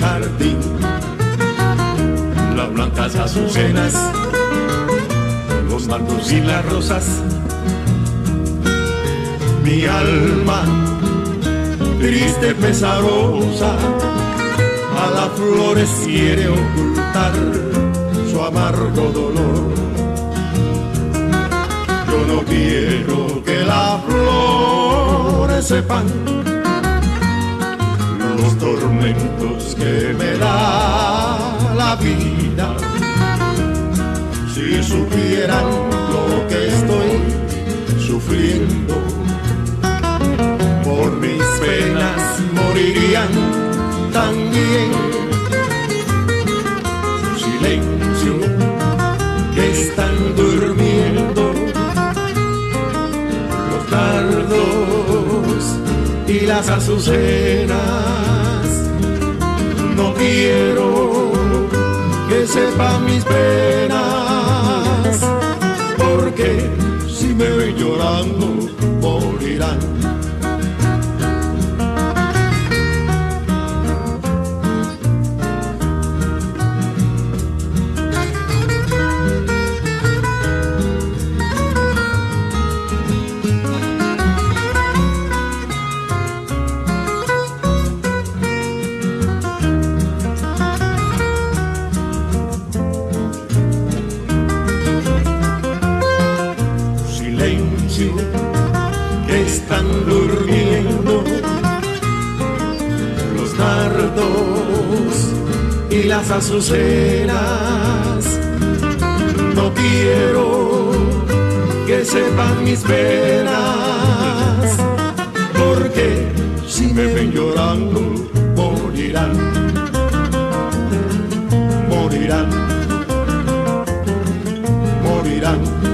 jardín, las blancas azucenas, los marcos y las rosas. Mi alma, triste, pesarosa, a las flores quiere ocultar su amargo dolor. Yo no quiero que las flores sepan que me da la vida. Si supieran lo que estoy sufriendo, por mis penas morirían también. Silencio que están durmiendo los tardos y las azucenas. Que sepan mis penas, porque si me ven llorando, morirán. están durmiendo los nardos y las azucenas. No quiero que sepan mis penas, porque si me ven llorando, morirán, morirán, morirán.